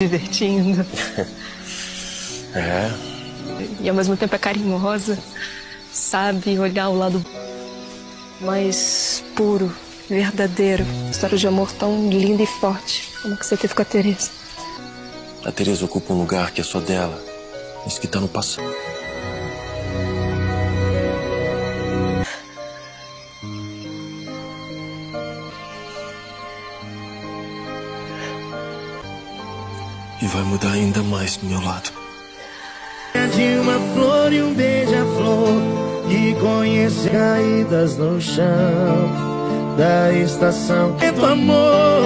divertindo. É. E ao mesmo tempo é carinhosa. Sabe olhar o lado mais puro, verdadeiro. História de amor tão linda e forte como que você teve com a Teresa. A Teresa ocupa um lugar que é só dela. Isso que tá no passado. E vai mudar ainda mais do meu lado. De uma flor e um beija-flor que conhece caídas no chão da estação. É do amor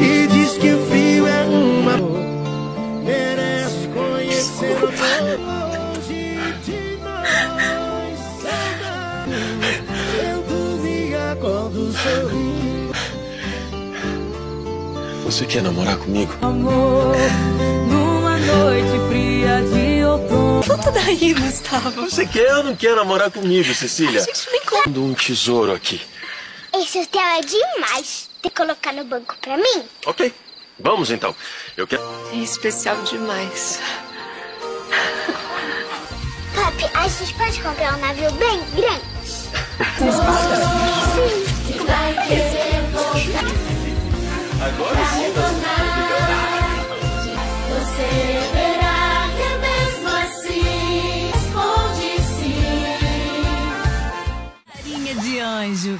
e diz que o frio é uma merece conhecer o longe de nós. Eu dormi e acordo sorrindo. Você quer namorar comigo? amor numa noite fria de outono. Volta daí, Gustavo. Você quer ou não quer namorar comigo, Cecília? A gente nem conta. Um tesouro aqui. Esse hotel é demais. Tem que colocar no banco pra mim? Ok. Vamos então. Eu quero. É especial demais. Papi, a gente pode comprar um navio bem grande? Vai retornar. Você verá que é mesmo assim. Responde sim. Marinha de anjo.